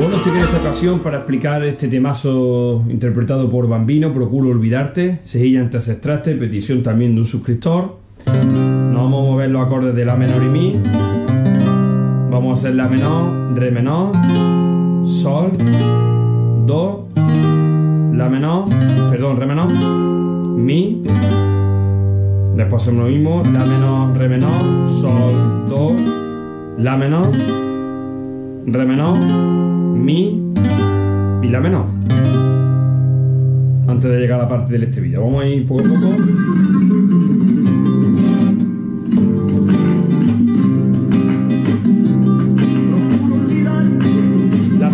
Bueno, estoy en esta ocasión para explicar este temazo interpretado por Bambino, Procuro Olvidarte, Sejilla antes extraste, petición también de un suscriptor. Nos vamos a mover los acordes de La menor y Mi. Vamos a hacer La menor, Re menor, Sol, Do, La menor, perdón, Re menor, Mi. Después hacemos lo mismo, La menor, Re menor, Sol, Do, La menor, Re menor, Y La menor. Antes de llegar a la parte del estribillo. Vamos a ir poco a poco. La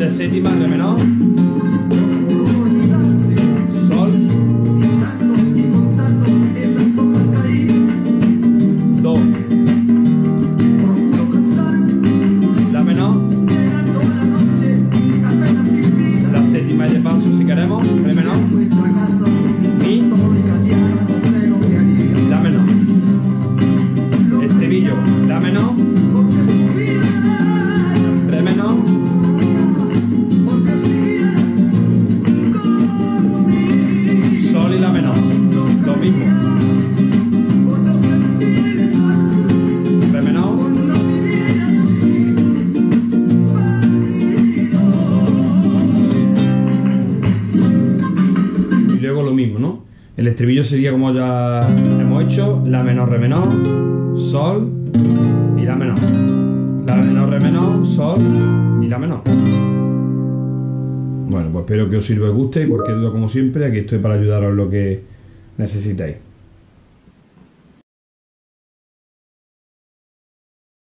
Meter séptima, re menor. Y luego lo mismo, ¿no? El estribillo sería como ya hemos hecho, la menor, re menor, sol y la menor. La menor, re menor, sol y la menor. Bueno, pues espero que os sirva y guste. Cualquier duda, como siempre, aquí estoy para ayudaros lo que necesitéis.